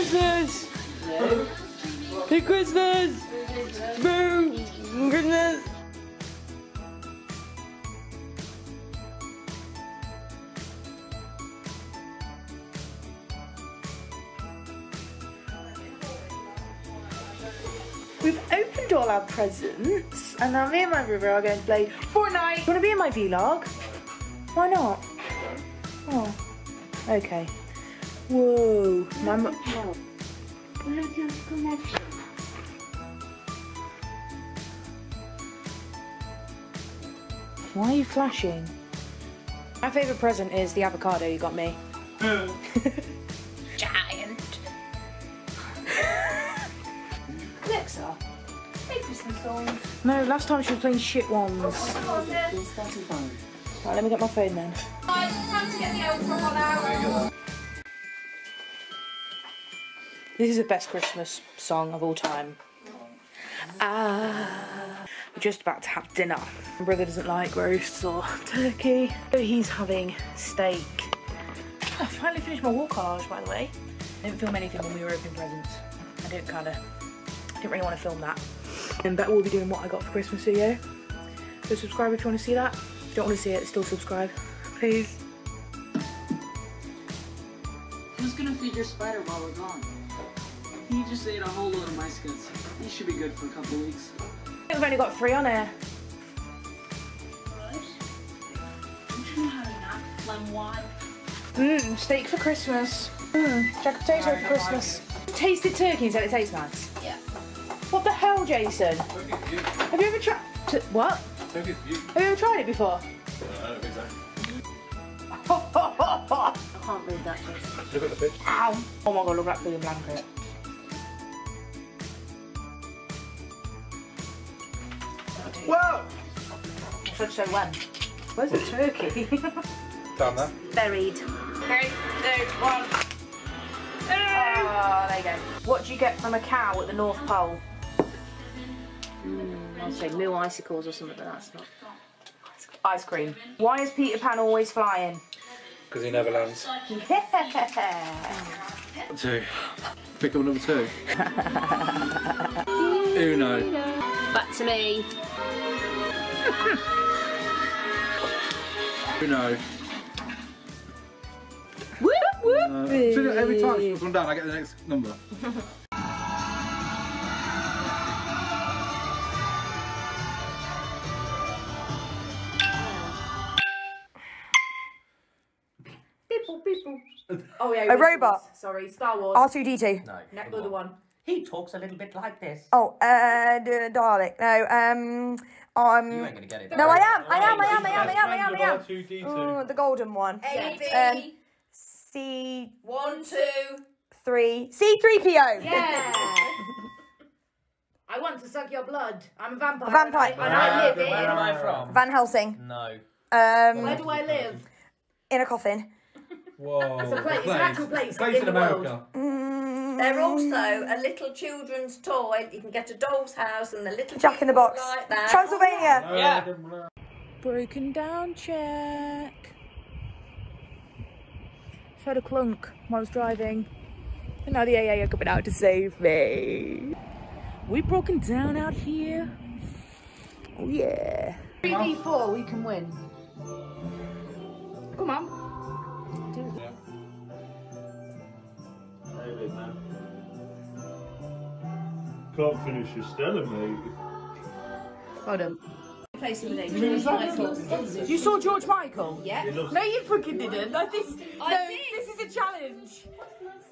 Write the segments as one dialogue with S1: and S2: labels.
S1: Christmas! Hey Christmas! Boo! We've opened all our presents, and now me and my brother are going to play Fortnite. You want to be in my vlog? Why not? Oh, okay. Whoa, my mu-
S2: Bluetooth connection.
S1: Why are you flashing? My favourite present is the avocado you got me. Giant.
S2: Alexa, play Christmas songs.
S1: No, last time she was playing shit ones. Right, let me get my phone then. This is the best Christmas song of all time. Ah, we're just about to have dinner. My brother doesn't like roasts or turkey, so he's having steak. I finally finished my wall collage, by the way. I didn't film anything when we were opening presents. I didn't kind of, didn't really want to film that. And Bet will be doing what I got for Christmas video. So subscribe if you want to see that. If you don't want to see it, still subscribe, please.
S3: Who's gonna feed your spider while we're gone? He just ate a whole load of mice guts. He should be good for a couple weeks.
S1: We've only got three on here. Mmm, steak for Christmas. Mmm, jack potato for Christmas. Tasted turkey and said it tastes nice.
S2: Yeah.
S1: What the hell, Jason? Have you ever tried? What? Have you ever tried it before?
S2: I don't think so. I can't read that. Jason.
S1: Ow! Oh my god, look at that big blanket.
S4: Whoa!
S1: I should say when. Where's the turkey?
S4: Down there.
S2: Buried.
S1: Three, two, one. Oh, there you go. What do you get from a cow at the North Pole? Hmm.
S2: I'll say moo icicles or something, but that's not.
S1: Ice cream. Why is Peter Pan always flying?
S4: Because he never lands.
S1: Yeah.
S4: Two. Pick up number two. Uno.
S2: Back to me.
S4: Uno.
S1: Whoop, whoop.
S4: Uh, so every time she puts one down, I get the next number.
S1: Oh yeah.
S5: A robot.
S1: Sorry, Star Wars.
S5: R2D2.
S6: No.
S1: Next other one.
S6: He talks a little bit like this.
S5: Oh, uh, D- Dalek. No, um, um.
S6: You ain't gonna get it.
S5: No, I am. I am. I am. I am. I am. I am. I am.
S4: R2D2.
S5: Oh, the golden one.
S2: A, B.
S5: Um, C
S2: One, two.
S5: three. C three PO.
S1: Yeah. I want to suck your blood. I'm a vampire.
S5: A vampire.
S1: And I, and I live
S6: Where am I from?
S5: Van Helsing.
S6: No.
S5: Um,
S1: Where do I live?
S5: in a coffin.
S4: Whoa.
S1: It's a place. It's an actual place.
S4: Place
S1: in
S4: in
S1: the world.
S4: America.
S5: Mm,
S7: They're also a oh. little children's toy. You can get a doll's house and the little
S5: Jack in the box.
S7: like that.
S5: Transylvania.
S6: Oh, yeah.
S1: Broken down check. Just had a clunk while I was driving. And now the AA are coming out to save me. We broken down out here. Oh yeah. 3v4, we can win. Come on.
S8: Can't finish your Stella, mate.
S1: Hold on.
S2: Play some with George Michael.
S1: You saw George Michael?
S2: Yeah.
S1: No, you fucking didn't. No, this,
S2: I
S1: no, this is a challenge.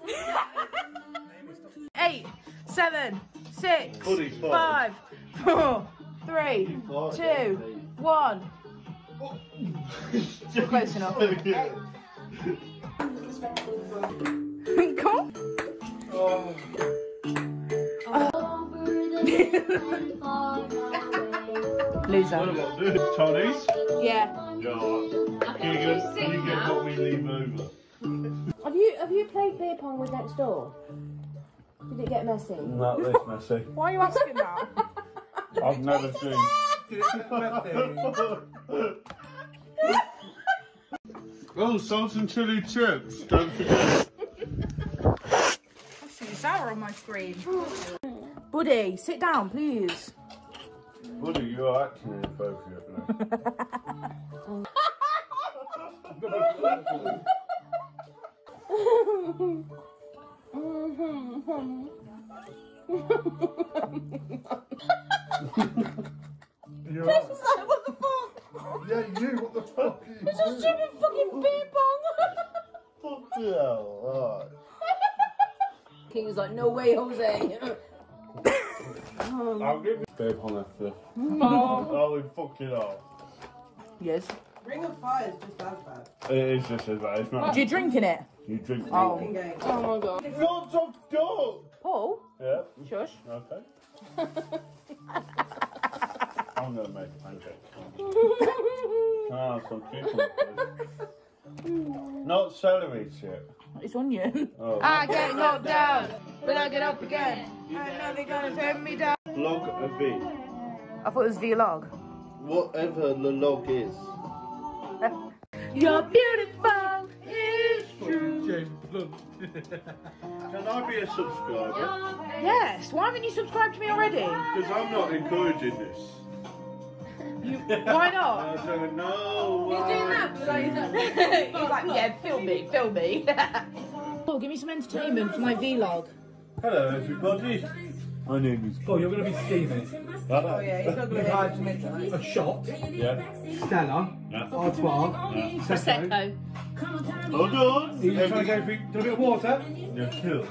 S1: Eight, seven, six,
S8: Buddy,
S1: five, four, three, two, one. We're close enough. Come on. Oh. Loser. Um. Um.
S8: Chinese?
S1: Yeah.
S8: Yeah. Can you get, can you get what we leave over?
S9: Have you have you played beer pong with next door? Did it get messy?
S8: Not this messy.
S1: Why are you asking that?
S8: I've never seen. oh, salt and chili chips. Don't forget.
S1: are on my screen. Buddy, sit down, please.
S8: Buddy, you're acting inappropriately. You're right.
S9: what the fuck?
S8: Yeah, you, what the fuck are you
S9: It's a stupid fucking beer pong.
S8: Fuck the hell, alright.
S9: King is like, no way, Jose.
S8: I'll give you beer pong after. Oh, we fucking hell.
S1: Yes.
S10: Ring of Fire is just as bad.
S8: It is just as bad, it's not.
S1: Do you drinking it?
S8: You drink
S1: Oh.
S8: it.
S9: oh my god.
S8: Lots of duck!
S1: Paul?
S8: Yeah,
S1: Shush.
S8: okay. I'm gonna make a pancake. Ah, some cucumber. Not celery chip.
S1: It's onion.
S8: Oh.
S1: I get knocked down, but I get up again. I know they're gonna turn me down.
S8: Log a V.
S1: I thought it was vlog.
S8: Whatever the log is.
S1: You're beautiful, it's true.
S8: Can I be a subscriber?
S1: Yes, why haven't you subscribed to me already?
S8: Because I'm not encouraging this.
S1: You, why not?
S8: I don't know.
S1: He's doing that. He's like, yeah, film me, film me. oh, give me some entertainment for my vlog.
S8: Hello, everybody. My name is.
S4: Oh, you're going to be Stevie.
S8: Oh,
S10: Yeah, he's not
S4: You've
S10: going
S4: had a shot,
S8: Yeah.
S4: Stella,
S8: Yeah.
S4: hard bar, Prosecco.
S8: Hold oh, on.
S4: Are you trying to go for a bit of water?
S8: You're.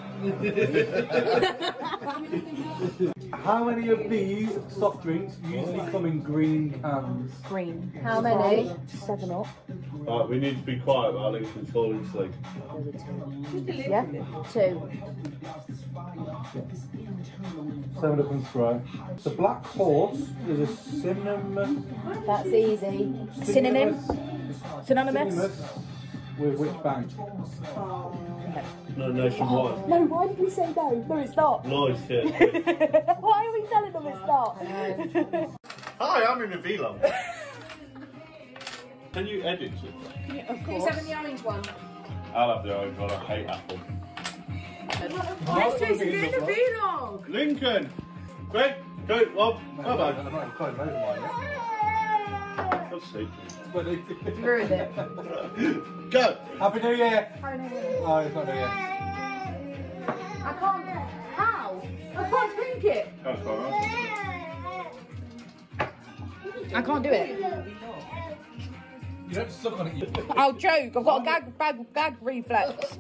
S4: How many of these soft drinks usually come in green cans?
S1: Green.
S9: How many?
S1: Seven up.
S8: Right, we need to be quiet while Lincoln's falling asleep.
S9: Yeah. Two.
S4: Seven up and spray. The Black Horse is a cinnamon.
S9: That's easy.
S1: Synonym? Synonymous?
S4: synonymous with which bank?
S8: No, nationwide.
S9: No, why did we say no? No, it's not.
S8: Nice, yeah.
S9: Why are we telling them it's not?
S8: Hi, I'm in a vlog. Can you edit it?
S1: Of course.
S9: Who's having the orange one?
S8: I'll have the orange one. I hate apple.
S1: Let's in the vlog.
S8: Lincoln! Greg, go, Rob, come on. Let's see.
S9: Ruined it.
S8: Go!
S4: Happy New Year! Oh, it's not New Year.
S9: I can't. How? I can't drink it.
S8: That's all right.
S1: I can't do it.
S4: You don't suck on it.
S1: I'll joke. I've got a gag, gag, gag reflex.